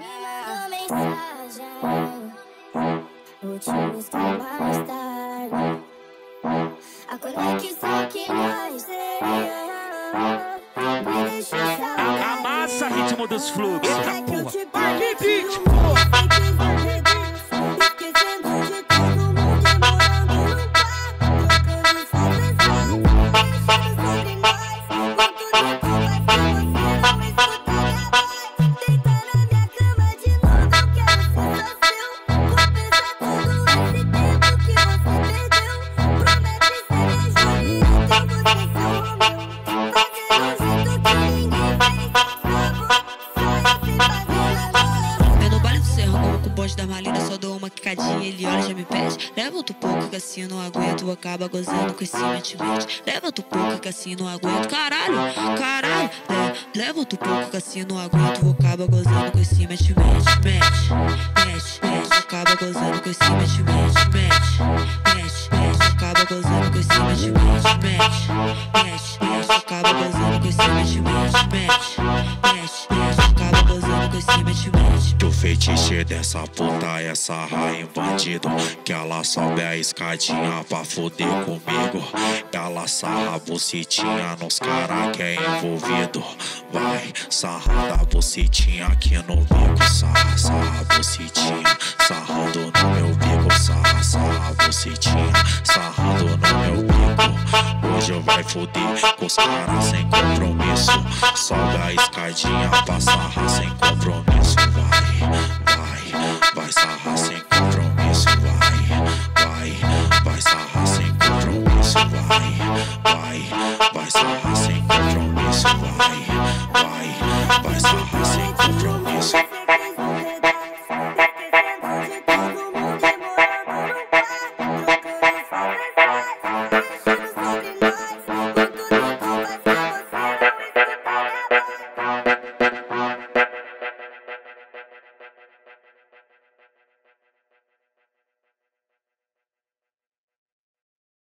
Me mandou mensagem. Vou te buscar mais tarde. A conexão que nós teria. Me deixa saudade. Amassa ritmo dos fluxos. É que eu te Que beat, perdi uma quicadinha, ele olha já me pede. Leva outro pouco que assim não aguento, acaba gozando com esse mente. Leva outro pouco que assim não aguento, caralho, caralho. Le- leva outro pouco que assim não aguento, acaba gozando com esse mente. Mete, mete, mete, acaba gozando com esse mente. Mete, mete, mete, acaba gozando com esse mente. Mete, mete, mete, acaba gozando com esse mente. Mete, mete, mete, Feitiço dessa puta sarrar em bandido. Que ela sobe a escadinha pra foder comigo. Ela sarra a bucetinha nos cara que é envolvido. Vai, sarra da bucetinha aqui no bico. Sarra, sarra a bucetinha, sarrando no meu bico. Sarra, sarra a bucetinha, sarrando no meu bico. Hoje eu vai foder com os caras sem compromisso. Sobe a escadinha pra sarrar sem compromisso. Vai, vai, vai sarrar sem compromisso Vai, vai, vai sarrar sem compromisso Vai, vai, vai sarrar sem compromisso Vai,